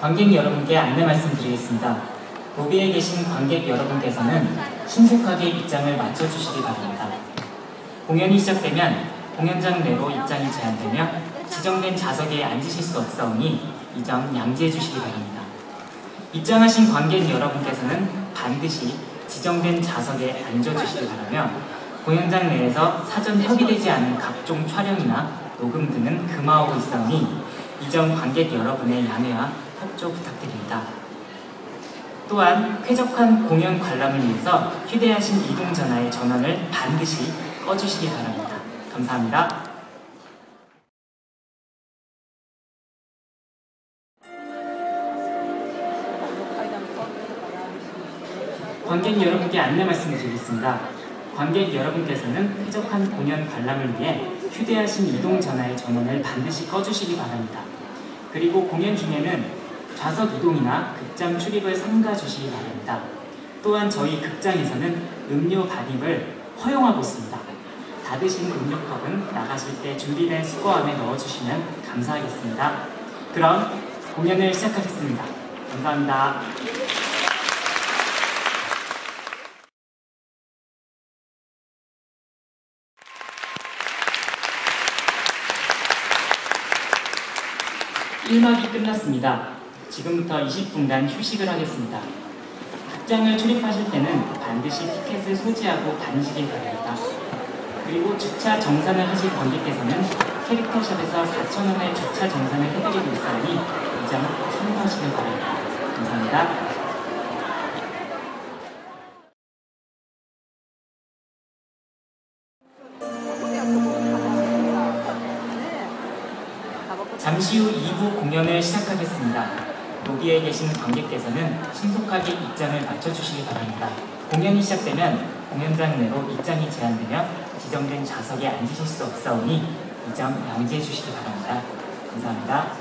관객 여러분께 안내 말씀드리겠습니다. 로비에 계신 관객 여러분께서는 신속하게 입장을 맞춰주시기 바랍니다. 공연이 시작되면 공연장 내로 입장이 제한되며 지정된 좌석에 앉으실 수 없사오니 이 점 양지해 주시기 바랍니다. 입장하신 관객 여러분께서는 반드시 지정된 좌석에 앉아주시기 바라며 공연장 내에서 사전 협의되지 않은 각종 촬영이나 녹음 등은 금하고 있사오니 이점 관객 여러분의 양해와 협조 부탁드립니다. 또한 쾌적한 공연 관람을 위해서 휴대하신 이동전화의 전원을 반드시 꺼주시기 바랍니다. 감사합니다. 관객 여러분께 안내 말씀드리겠습니다. 관객 여러분께서는 쾌적한 공연 관람을 위해 휴대하신 이동 전화의 전원을 반드시 꺼주시기 바랍니다. 그리고 공연 중에는 좌석 이동이나 극장 출입을 삼가 주시기 바랍니다. 또한 저희 극장에서는 음료 반입을 허용하고 있습니다. 닫으신 음료컵은 나가실 때 준비된 수거함에 넣어주시면 감사하겠습니다. 그럼 공연을 시작하겠습니다. 감사합니다. 일막이 끝났습니다. 지금부터 20분간 휴식을 하겠습니다. 극장을 출입하실 때는 반드시 티켓을 소지하고 다니시길 바랍니다. 그리고 주차 정산을 하실 관객께서는 캐릭터샵에서 4,000원의 주차 정산을 해드리고 있으니 이 점 참고하시길 바랍니다. 감사합니다. 잠시 후 2부 공연을 시작하겠습니다. 로비에 계신 관객께서는 신속하게 입장을 맞춰주시기 바랍니다. 공연이 시작되면 공연장 내로 입장이 제한되며 지정된 좌석에 앉으실 수 없사오니 이 점 양지해 주시기 바랍니다. 감사합니다.